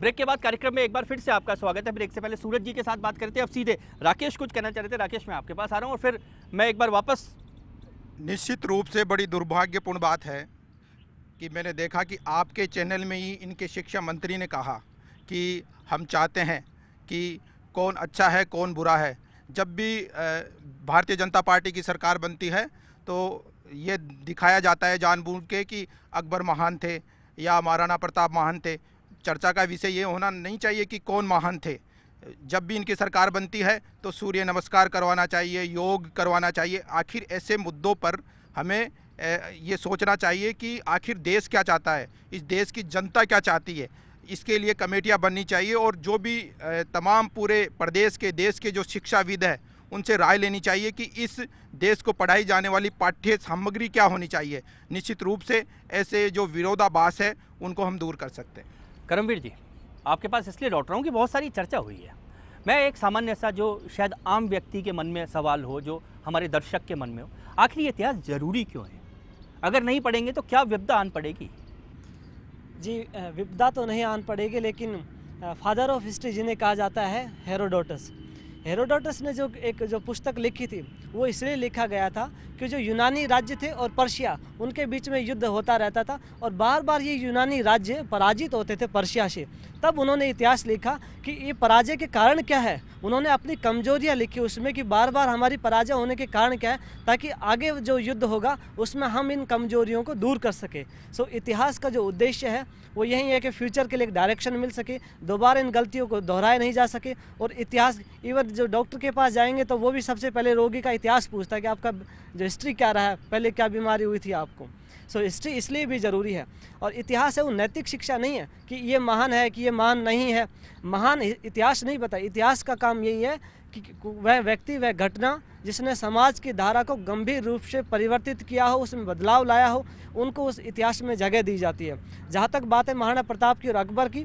Break के बाद कार्यक्रम में एक बार फिर से आपका स्वागत है। ब्रेक से पहले सूरज जी के साथ बात करते हैं अब सीधे राकेश कुछ कहना चाह रहे थे। राकेश, मैं आपके पास आ रहा हूँ और फिर मैं एक बार वापस निश्चित रूप से बड़ी दुर्भाग्यपूर्ण बात है कि मैंने देखा कि आपके चैनल में ही इनके शिक्षा मंत्री ने कहा कि हम चाहते हैं कि कौन अच्छा है, कौन बुरा है। जब भी भारतीय जनता पार्टी की सरकार बनती है तो ये दिखाया जाता है जानबूझ के कि अकबर महान थे या महाराणा प्रताप महान थे। चर्चा का विषय ये होना नहीं चाहिए कि कौन महान थे। जब भी इनकी सरकार बनती है तो सूर्य नमस्कार करवाना चाहिए, योग करवाना चाहिए। आखिर ऐसे मुद्दों पर हमें ये सोचना चाहिए कि आखिर देश क्या चाहता है, इस देश की जनता क्या चाहती है। इसके लिए कमेटियाँ बननी चाहिए और जो भी तमाम पूरे प्रदेश के, देश के जो शिक्षाविद हैं, उनसे राय लेनी चाहिए कि इस देश को पढ़ाई जाने वाली पाठ्य सामग्री क्या होनी चाहिए। निश्चित रूप से ऐसे जो विरोधाभास है, उनको हम दूर कर सकते हैं। करमवीर जी, आपके पास इसलिए लौट रहा हूँ कि बहुत सारी चर्चा हुई है। मैं एक सामान्य सा जो शायद आम व्यक्ति के मन में सवाल हो, जो हमारे दर्शक के मन में हो, आखिर इतिहास ज़रूरी क्यों है? अगर नहीं पढ़ेंगे तो क्या विपदा आन पड़ेगी? जी विपदा तो नहीं आन पड़ेगी, लेकिन फादर ऑफ़ हिस्ट्री जिन्हें कहा जाता है हेरोडोटस हेरोडोटस ने जो एक जो पुस्तक लिखी थी, वो इसलिए लिखा गया था कि जो यूनानी राज्य थे और पर्शिया, उनके बीच में युद्ध होता रहता था और बार बार ये यूनानी राज्य पराजित होते थे पर्शिया से। तब उन्होंने इतिहास लिखा कि ये पराजय के कारण क्या है? उन्होंने अपनी कमजोरियाँ लिखी उसमें कि बार बार हमारी पराजय होने के कारण क्या है, ताकि आगे जो युद्ध होगा, उसमें हम इन कमजोरियों को दूर कर सके। सो, इतिहास का जो उद्देश्य है, वो यही है कि फ्यूचर के लिए एक डायरेक्शन मिल सके, दोबारा इन गलतियों को दोहराया नहीं जा सके और इतिहास इवन जो डॉक्टर के पास जाएँगे तो वो भी सबसे पहले रोगी का इतिहास पूछता है कि आपका जो हिस्ट्री क्या रहा है पहले क्या बीमारी हुई थी आपको। सो so, हिस्ट्री इसलिए भी ज़रूरी है और इतिहास है वो नैतिक शिक्षा नहीं है कि ये महान है कि ये महान नहीं है। महान इतिहास नहीं पता इतिहास का काम यही है कि वह व्यक्ति वह घटना जिसने समाज की धारा को गंभीर रूप से परिवर्तित किया हो उसमें बदलाव लाया हो उनको उस इतिहास में जगह दी जाती है। जहाँ तक बात है महाराणा प्रताप की और अकबर की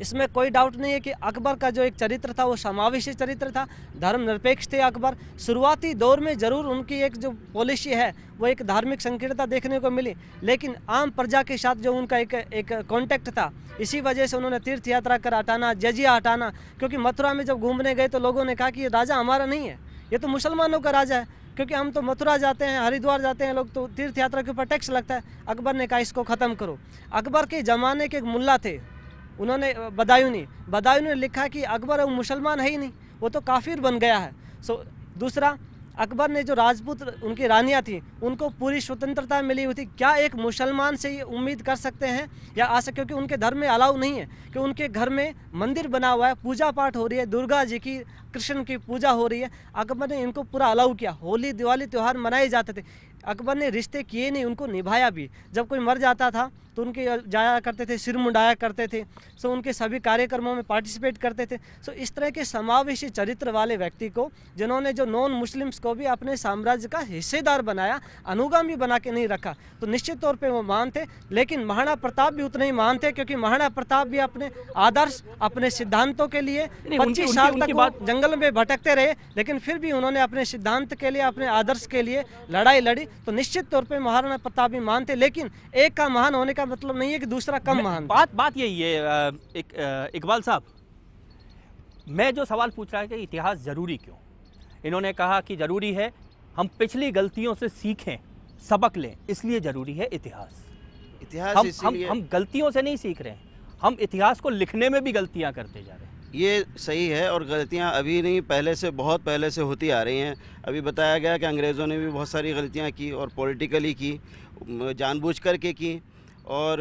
इसमें कोई डाउट नहीं है कि अकबर का जो एक चरित्र था, वो समावेशी चरित्र था। धर्मनिरपेक्ष थे अकबर। शुरुआती दौर में ज़रूर उनकी एक जो पॉलिसी है, वो एक धार्मिक संकीर्णता देखने को मिली। लेकिन आम प्रजा के साथ जो उनका एक एक कांटेक्ट था, इसी वजह से उन्होंने तीर्थ यात्रा कर हटाना, जजिया हटाना, क्योंकि मथुरा में जब घूमने गए तो लोगों ने कहा कि ये राजा हमारा नहीं है। ये तो मुसलमानों का राजा है, क्योंकि हम तो मथुरा जाते हैं, हरिद्वार जाते हैं, लोग तो तीर्थ यात्रा के ऊपर टैक्स लगता है। अकबर ने कहा, इसको ख़त्म करो। अकबर के ज़माने के एक मुल्ला थे। उन्होंने बदायूं बदायूनी बदायूनी ने लिखा कि अकबर अब मुसलमान है ही नहीं, वो तो काफिर बन गया है। सो दूसरा, अकबर ने जो राजपूत, उनकी रानियाँ थी, उनको पूरी स्वतंत्रता मिली हुई थी। क्या एक मुसलमान से ये उम्मीद कर सकते हैं या आ सकते क्योंकि उनके धर्म में अलाउ नहीं है कि उनके घर में मंदिर बना हुआ है पूजा पाठ हो रही है, दुर्गा जी की कृष्ण की पूजा हो रही है। अकबर ने इनको पूरा अलाउ किया। होली दिवाली त्यौहार मनाए जाते थे। अकबर ने रिश्ते किए नहीं उनको निभाया भी। जब कोई मर जाता था तो उनके जाया करते थे सिर मुंडाया करते थे। सो उनके सभी कार्यक्रमों में पार्टिसिपेट करते थे। सो इस तरह के समावेशी चरित्र वाले व्यक्ति को जिन्होंने जो नॉन मुस्लिम्स को भी अपने साम्राज्य का हिस्सेदार बनाया अनुगामी बना के नहीं रखा तो निश्चित तौर पर वो महान थे लेकिन महाराणा प्रताप भी उतने ही महान थे क्योंकि महाराणा प्रताप भी अपने आदर्श अपने सिद्धांतों के लिए पच्चीस साल तक वो जंगल में भटकते रहे लेकिन फिर भी उन्होंने अपने सिद्धांत के लिए अपने आदर्श के लिए लड़ाई लड़ी। तो निश्चित तौर पे महाराणा प्रताप भी महान थे लेकिन एक का महान होने का मतलब नहीं है कि दूसरा कम महान बात बात यही है एक इकबाल साहब। मैं जो सवाल पूछ रहा है कि इतिहास ज़रूरी क्यों? इन्होंने कहा कि ज़रूरी है हम पिछली गलतियों से सीखें सबक लें इसलिए ज़रूरी है इतिहास। इतिहास हम हम हम गलतियों से नहीं सीख रहे हैं हम इतिहास को लिखने में भी गलतियाँ करते जा रहे हैं। ये सही है और गलतियाँ अभी नहीं, पहले से, बहुत पहले से होती आ रही हैं। अभी बताया गया कि अंग्रेज़ों ने भी बहुत सारी गलतियाँ की और पॉलिटिकली की जानबूझ कर के की। और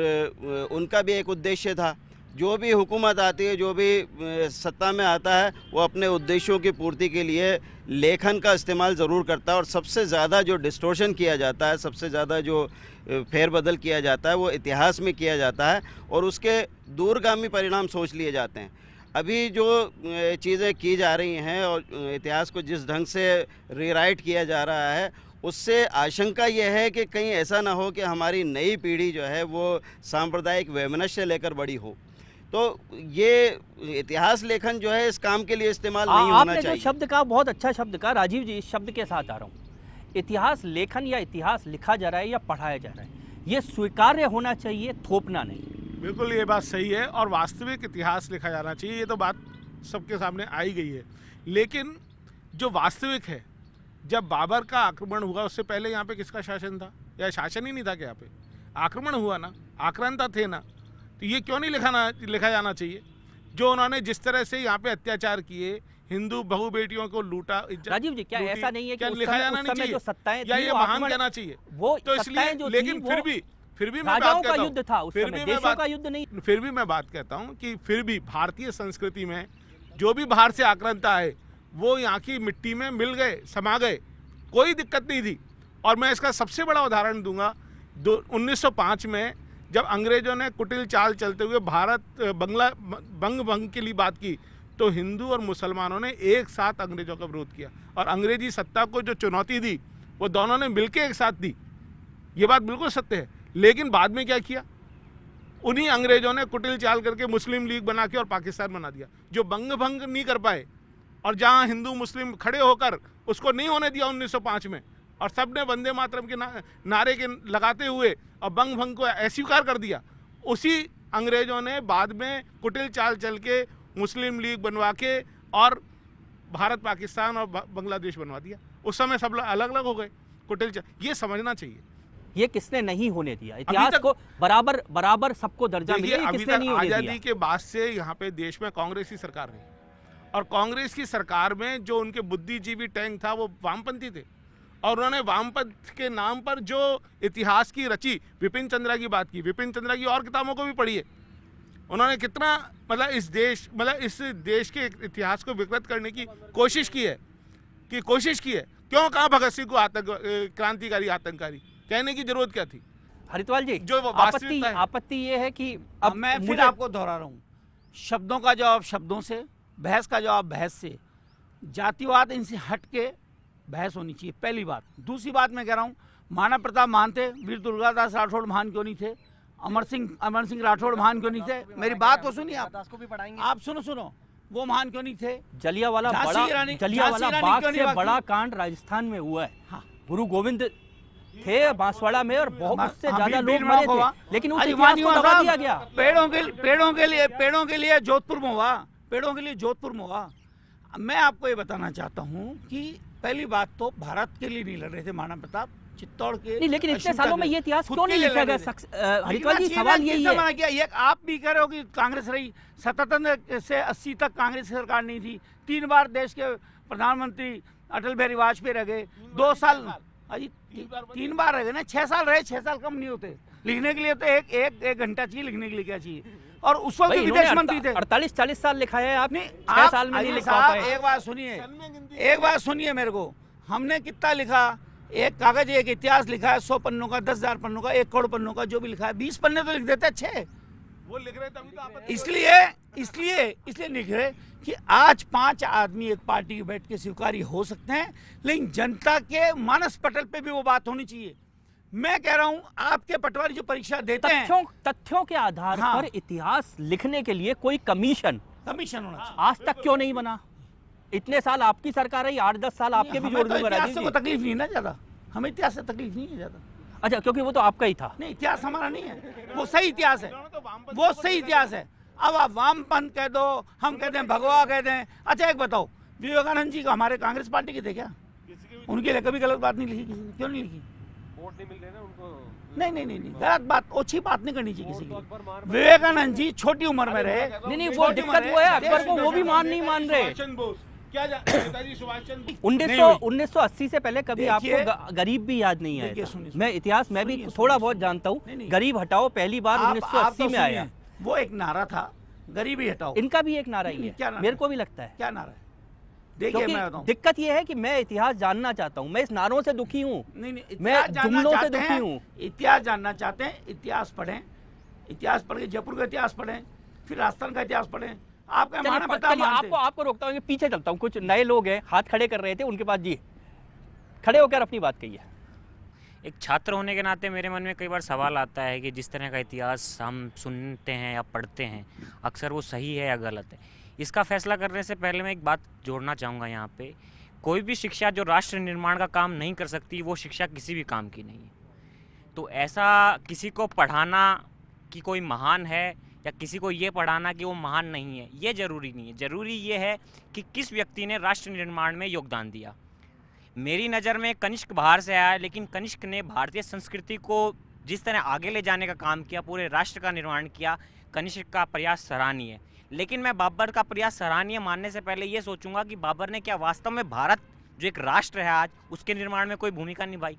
उनका भी एक उद्देश्य था। जो भी हुकूमत आती है, जो भी सत्ता में आता है, वो अपने उद्देश्यों की पूर्ति के लिए लेखन का इस्तेमाल ज़रूर करता है और सबसे ज़्यादा जो डिस्टोर्शन किया जाता है, सबसे ज़्यादा जो फेरबदल किया जाता है, वो इतिहास में किया जाता है और उसके दूरगामी परिणाम सोच लिए जाते हैं। अभी जो चीज़ें की जा रही हैं और इतिहास को जिस ढंग से रीराइट किया जा रहा है उससे आशंका यह है कि कहीं ऐसा ना हो कि हमारी नई पीढ़ी जो है वो सांप्रदायिक वैमनस्य लेकर बड़ी हो। तो ये इतिहास लेखन जो है इस काम के लिए इस्तेमाल नहीं होना आपने जो चाहिए। शब्द का बहुत अच्छा शब्द का राजीव जी इस शब्द के साथ आ रहा हूँ। इतिहास लेखन या इतिहास लिखा जा रहा है या पढ़ाया जा रहा है ये स्वीकार्य होना चाहिए थोपना नहीं। बिल्कुल ये बात सही है और वास्तविक इतिहास लिखा जाना चाहिए ये तो बात सबके सामने आई गई है। लेकिन जो वास्तविक है जब बाबर का आक्रमण हुआ उससे पहले यहाँ पे किसका शासन था? या शासन ही नहीं था क्या यहाँ पे? आक्रमण हुआ ना आक्रांता थे ना। तो ये क्यों नहीं लिखाना लिखा जाना चाहिए? जो उन्होंने जिस तरह से यहाँ पे अत्याचार किए हिंदू बहु बेटियों को लूटा राजीव जी क्या ऐसा नहीं है कि क्या लिखा जाना नहीं चाहिए? या ये महान कहना चाहिए? वो तो इसलिए लेकिन फिर भी फिर भी मैं बात का कहता युद्ध था उस फिर समय भी मैं देशों बात- का युद्ध नहीं। फिर भी मैं बात कहता हूँ कि फिर भी भारतीय संस्कृति में जो भी बाहर से आक्रांता आए वो यहाँ की मिट्टी में मिल गए समा गए। कोई दिक्कत नहीं थी। और मैं इसका सबसे बड़ा उदाहरण दूँगा दो 1905 में जब अंग्रेज़ों ने कुटिल चाल चलते हुए भारत बंगला बंग भंग के लिए बात की तो हिंदू और मुसलमानों ने एक साथ अंग्रेज़ों का विरोध किया। और अंग्रेज़ी सत्ता को जो चुनौती दी वो दोनों ने मिलकर एक साथ दी। ये बात बिल्कुल सत्य है। लेकिन बाद में क्या किया? उन्हीं अंग्रेज़ों ने कुटिल चाल करके मुस्लिम लीग बना के और पाकिस्तान बना दिया। जो बंग भंग नहीं कर पाए और जहाँ हिंदू मुस्लिम खड़े होकर उसको नहीं होने दिया 1905 में और सबने वंदे मातरम के ना, नारे के लगाते हुए और बंग भंग को अस्वीकार कर दिया उसी अंग्रेज़ों ने बाद में कुटिल चाल चल के मुस्लिम लीग बनवा के और भारत पाकिस्तान और बांग्लादेश बनवा दिया। उस समय सब अलग अलग हो गए कुटिल चाल ये समझना चाहिए। ये किसने नहीं होने दिया? इतिहास को बराबर बराबर सबको दर्जा मिले किसने नहीं होने आज़ादी के बाद से यहाँ पे देश में कांग्रेस की सरकार रही। और कांग्रेस की सरकार में जो उनके बुद्धिजीवी टैंक था वो वामपंथी थे। और उन्होंने वामपंथ के नाम पर जो इतिहास की रची विपिन चंद्रा की बात की। विपिन चंद्रा की और किताबों को भी पढ़ी है। उन्होंने कितना मतलब इस देश मतलब इस देश के इतिहास को विकृत करने की कोशिश की है कि कोशिश की है। क्यों कहा भगत सिंह को आतंक क्रांतिकारी आतंककारी? कहने की ज़रूरत क्या थी? हरिद्वार जी जो आपत्ति आपत्ति ये है कि अब मैं फिर आपको दोहरा रहा हूँ। शब्दों का जवाब शब्दों से बहस का जवाब बहस से। जातिवाद इनसे हट के बहस होनी चाहिए पहली बात। दूसरी बात मैं कह रहा हूँ माना प्रताप महान थे वीर दुर्गादास राठौड़ महान क्यों नहीं थे? अमर सिंह अमर सिंह राठौड़ महान क्यों नहीं थे? मेरी बात को सुनिए आप। को भी पढ़ाएँगे आप सुनो सुनो। वो महान क्यों नहीं थे? जलिया वाला बड़ा रानी- जलियावाला बाग से बड़ा कांड राजस्थान में हुआ है। हाँ। गुरु गोविंद थे बांसवाड़ा में और बहुत हाँ, उससे हाँ, ज़्यादा लोग मरे थे लेकिन उस इतिहास को दबा दिया गया। पेड़ों के पेड़ों के लिए पेड़ों के लिए जोधपुर में हुआ पेड़ों के लिए जोधपुर में हुआ मैं आपको ये बताना चाहता हूँ कि पहली बात तो भारत के लिए नहीं लड़ रहे थे महाराणा प्रताप चित्तौड़ के नहीं लेकिन इतने सालों में ये इतिहास क्यों नहीं लिखा गया? लिखना जी सवाल यही है। किया। ये आप भी कह रहे हो कि कांग्रेस रही सततंत्र से अस्सी तक कांग्रेस सरकार नहीं थी। तीन बार देश के प्रधानमंत्री अटल बिहारी वाजपेयी रह गए। दो साल अजी तीन बार रह गए ना छह साल रहे छह साल कम नहीं होते। लिखने के लिए तो एक एक एक घंटा चाहिए लिखने के लिए क्या चाहिए? और उस वक्त इन्होंने विदेश मंत्री थे। अड़तालीस चालीस साल लिखा है आपने आप साल में नहीं लिख एक बात सुनिए। एक बात सुनिए मेरे को। हमने कितना लिखा? एक कागज़ एक इतिहास लिखा है सौ पन्नों का दस हज़ार पन्नों का एक करोड़ पन्नों का जो भी लिखा है बीस पन्ने तो लिख देते अच्छे वो लिख रहे अभी तो आपत्ति इसलिए इसलिए इसलिए लिख रहे कि आज पाँच आदमी एक पार्टी में बैठ के स्वीकारी हो सकते हैं लेकिन जनता के मानस पटल पे भी वो बात होनी चाहिए। मैं कह रहा हूँ आपके पटवारी जो परीक्षा देते हैं तथ्यों तथ्यों के आधार हाँ। पर इतिहास लिखने के लिए कोई कमीशन कमीशन होना चाहिए। आज तक क्यों नहीं बना? इतने साल आपकी सरकार रही आठ दस साल आपके भी जोड़ तो दूँगा इतिहास राजीव से जी कोई तकलीफ़ नहीं है ना ज़्यादा। हमें इतिहास से तकलीफ़ नहीं है ज़्यादा। अच्छा क्योंकि वो तो आपका ही था। नहीं इतिहास हमारा नहीं है। वो सही इतिहास है। वो सही इतिहास है। अब आप वामपंथ कह दो हम कहते हैं भगवा कहते हैं। अच्छा एक बताओ विवेकानंद जी को हमारे कांग्रेस पार्टी के थे क्या उनके लिए कभी गलत बात नहीं लिखी किसी ने? क्यों नहीं लिखी? वोट नहीं नहीं नहीं नहीं गलत बात ओछी बात नहीं करनी चाहिए किसी की विवेकानंद जी छोटी उम्र में रहे। नहीं नहीं वो दिक्कत वो है अकबर को वो भी मान नहीं मान रहे। क्या नेताजी सुभाष चंद्र उन्नीस सौ। उन्नीस सौ पहले कभी आपको गरीब भी याद नहीं आया मैं इतिहास में भी थोड़ा बहुत जानता हूँ। गरीब हटाओ पहली बार उन्नीस सौ अस्सी तो में आया। वो एक नारा था। गरीबी हटाओ। इनका भी एक नारा ही है। मेरे को भी लगता है। क्या नारा है? देखिए मैं दिक्कत ये है कि मैं इतिहास जानना चाहता हूँ। मैं इस नारों से दुखी हूँ। नहीं नहीं मैं जुमलों से दुखी हूँ। इतिहास जानना चाहते हैं। इतिहास पढ़ें। इतिहास पढ़ के जयपुर का इतिहास पढ़ें। फिर राजस्थान का इतिहास पढ़ें। आपका आपको आपको रोकता हूँ पीछे चलता हूँ कुछ नए लोग हैं हाथ खड़े कर रहे थे उनके पास जी। खड़े होकर अपनी बात कहिए। एक छात्र होने के नाते मेरे मन में कई बार सवाल आता है कि जिस तरह का इतिहास हम सुनते हैं या पढ़ते हैं अक्सर वो सही है या गलत है? इसका फैसला करने से पहले मैं एक बात जोड़ना चाहूँगा यहाँ पे। कोई भी शिक्षा जो राष्ट्र निर्माण का काम नहीं कर सकती वो शिक्षा किसी भी काम की नहीं है। तो ऐसा किसी को पढ़ाना कि कोई महान है या किसी को ये पढ़ाना कि वो महान नहीं है, ये ज़रूरी नहीं है। ज़रूरी ये है कि किस व्यक्ति ने राष्ट्र निर्माण में योगदान दिया। मेरी नज़र में कनिष्क बाहर से आया, लेकिन कनिष्क ने भारतीय संस्कृति को जिस तरह आगे ले जाने का काम किया, पूरे राष्ट्र का निर्माण किया, कनिष्क का प्रयास सराहनीय है। लेकिन मैं बाबर का प्रयास सराहनीय मानने से पहले ये सोचूँगा कि बाबर ने क्या वास्तव में भारत, जो एक राष्ट्र है आज, उसके निर्माण में कोई भूमिका निभाई?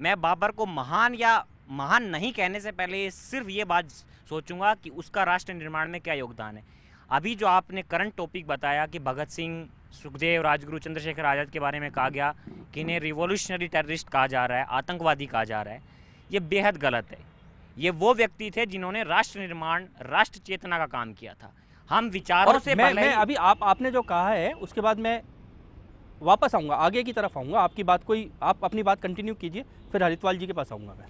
मैं बाबर को महान या महान नहीं कहने से पहले सिर्फ़ ये बात सोचूँगा कि उसका राष्ट्र निर्माण में क्या योगदान है। अभी जो आपने करंट टॉपिक बताया कि भगत सिंह सुखदेव राजगुरु चंद्रशेखर आज़ाद के बारे में कहा गया कि इन्हें रिवोल्यूशनरी टेररिस्ट कहा जा रहा है आतंकवादी कहा जा रहा है ये बेहद गलत है। ये वो व्यक्ति थे जिन्होंने राष्ट्र निर्माण राष्ट्र चेतना का काम किया था। हम विचारों और से मैं, मैं अभी आप आपने जो कहा है उसके बाद मैं वापस आऊँगा आगे की तरफ़ आऊँगा आपकी बात कोई आप अपनी बात कंटिन्यू कीजिए फिर हरिद्वाल जी के पास आऊँगा मैं।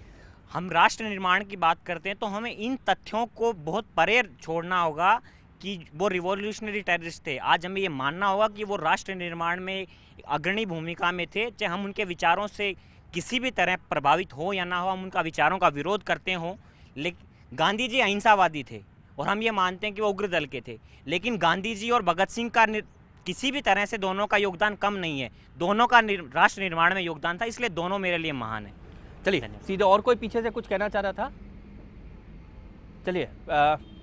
हम राष्ट्र निर्माण की बात करते हैं तो हमें इन तथ्यों को बहुत परे छोड़ना होगा कि वो रिवॉल्यूशनरी टेररिस्ट थे। आज हमें ये मानना होगा कि वो राष्ट्र निर्माण में अग्रणी भूमिका में थे चाहे हम उनके विचारों से किसी भी तरह प्रभावित हो या ना हो हम उनका विचारों का विरोध करते हों। लेकिन गांधी जी अहिंसावादी थे और हम ये मानते हैं कि वो उग्र दल के थे। लेकिन गांधी जी और भगत सिंह का किसी भी तरह से दोनों का योगदान कम नहीं है। दोनों का निर, राष्ट्र निर्माण में योगदान था इसलिए दोनों मेरे लिए महान है। चलिए। सीधे और कोई पीछे से कुछ कहना चाह रहा था? चलिए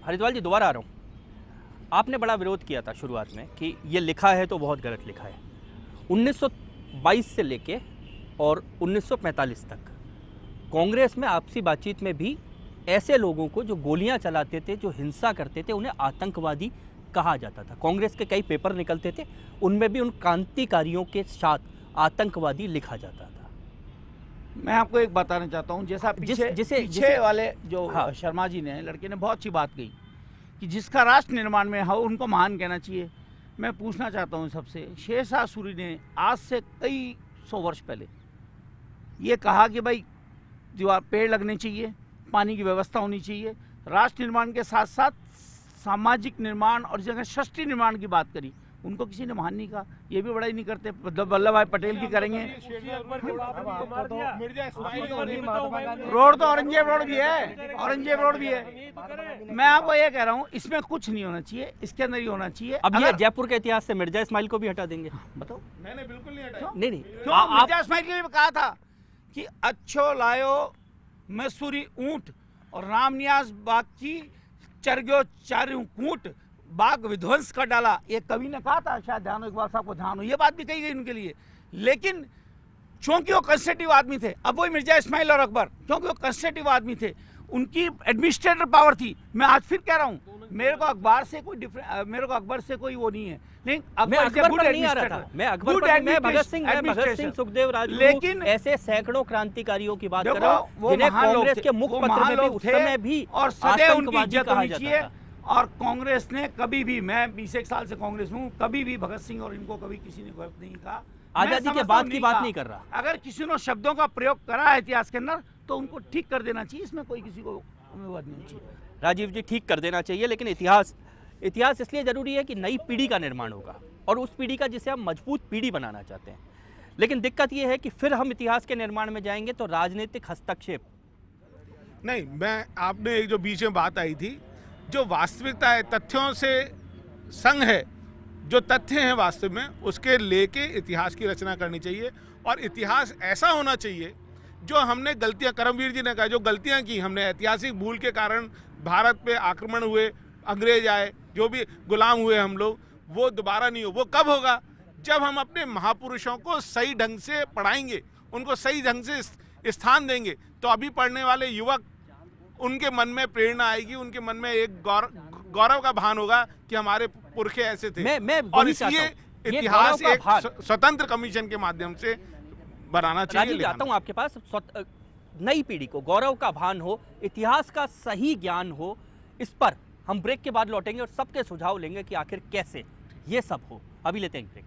हरिद्वाल जी दोबारा आ रहा हूँ। आपने बड़ा विरोध किया था शुरुआत में कि ये लिखा है तो बहुत गलत लिखा है। 1922 से लेके और 1945 तक कांग्रेस में आपसी बातचीत में भी ऐसे लोगों को जो गोलियाँ चलाते थे जो हिंसा करते थे उन्हें आतंकवादी कहा जाता था। कांग्रेस के कई पेपर निकलते थे उनमें भी उन क्रांतिकारियों के साथ आतंकवादी लिखा जाता था। मैं आपको एक बताना चाहता हूँ जैसा पीछे जिस- जिसे- पीछे जिसे- वाले जो हाँ। शर्मा जी ने लड़के ने बहुत अच्छी बात कही कि जिसका राष्ट्र निर्माण में हो उनको महान कहना चाहिए मैं पूछना चाहता हूँ सबसे शेरशाह सूरी ने आज से कई सौ वर्ष पहले ये कहा कि भाई दीवार पेड़ लगने चाहिए पानी की व्यवस्था होनी चाहिए राष्ट्र निर्माण के साथ साथ सामाजिक निर्माण और जगह सृष्टि निर्माण की बात करी उनको किसी ने महान नहीं कहा ये भी बड़ा ही नहीं करते। वल्लभ भाई पटेल की करेंगे। रोड तो औरंगज़ेब रोड भी है। औरंगज़ेब रोड भी है। मैं आपको ये कह रहा हूँ इसमें कुछ नहीं होना चाहिए इसके अंदर ही होना चाहिए। अब ये जयपुर के इतिहास से मिर्ज़ा इस्माइल को भी हटा देंगे। बताओ। मैंने बिल्कुल नहीं हटाया नहीं नहीं। क्यों? मिर्ज़ा इस्माइल के लिए कहा था कि अच्छो लायो मैसूरी ऊँट और रामनियास बाग की चरग्यो चारू कूट। बाग विध्वंस कर डाला। ये कवि ने कहा था शायद ध्यान इकबाल साहब को ध्यान हो ये बात भी कही गई उनके लिए। लेकिन क्योंकि वो कंस्ट्रक्टिव आदमी थे अब वही मिर्ज़ा इस्माइल और अकबर क्योंकि वो कंस्ट्रक्टिव आदमी थे उनकी एडमिनिस्ट्रेटर पावर थी। मैं आज फिर कह रहा हूँ मेरे को अखबार से कोई डिफरेंट मेरे को अकबर से कोई वो नहीं है। लेकिन अकबर पर नहीं आ रहा था। मैं अकबर पर मैं भगत सिंह मैं भगत सिंह सुखदेव राजगुरु लेकिन ऐसे सैकड़ों क्रांतिकारियों की बात कर रहा हूँ जिन्हें कांग्रेस के मुखपत्र महान में भी और सदैव उनकी इज़्ज़त कहा होनी चाहिए। और कांग्रेस ने कभी भी मैं बीस एक साल से कांग्रेस में हूँ कभी भी भगत सिंह और इनको कभी किसी ने गलत नहीं कहा। आज़ादी के बाद की बात नहीं कर रहा। अगर किसी ने शब्दों का प्रयोग करा है इतिहास के अंदर तो उनको ठीक कर देना चाहिए इसमें कोई किसी को विवाद नहीं चाहिए। राजीव जी ठीक कर देना चाहिए लेकिन इतिहास इतिहास इसलिए ज़रूरी है कि नई पीढ़ी का निर्माण होगा और उस पीढ़ी का जिसे हम मज़बूत पीढ़ी बनाना चाहते हैं। लेकिन दिक्कत यह है कि फिर हम इतिहास के निर्माण में जाएँगे तो राजनीतिक हस्तक्षेप। नहीं मैं आपने एक जो बीच में बात आई थी जो वास्तविकता है, तथ्यों से संग है, जो तथ्य हैं वास्तव में, उसके लेके इतिहास की रचना करनी चाहिए। और इतिहास ऐसा होना चाहिए, जो हमने गलतियाँ, करमवीर जी ने कहा, जो गलतियाँ की हमने, ऐतिहासिक भूल के कारण भारत पे आक्रमण हुए, अंग्रेज़ आए, जो भी गुलाम हुए हम लोग, वो दोबारा नहीं हो, वो कब होगा? जब हम अपने महापुरुषों को सही ढंग से पढ़ाएँगे, उनको सही ढंग से स्थान देंगे तो अभी पढ़ने वाले युवक उनके मन में प्रेरणा आएगी उनके मन में एक गौर, गौरव का भान होगा कि हमारे पुरखे ऐसे थे। मैं मैं और इसलिए इतिहास एक स्वतंत्र कमीशन के माध्यम से बनाना चाहिए राजीव जी हूँ आपके पास। नई पीढ़ी को गौरव का भान हो इतिहास का सही ज्ञान हो इस पर हम ब्रेक के बाद लौटेंगे और सबके सुझाव लेंगे कि आखिर कैसे ये सब हो। अभी लेते हैं ब्रेक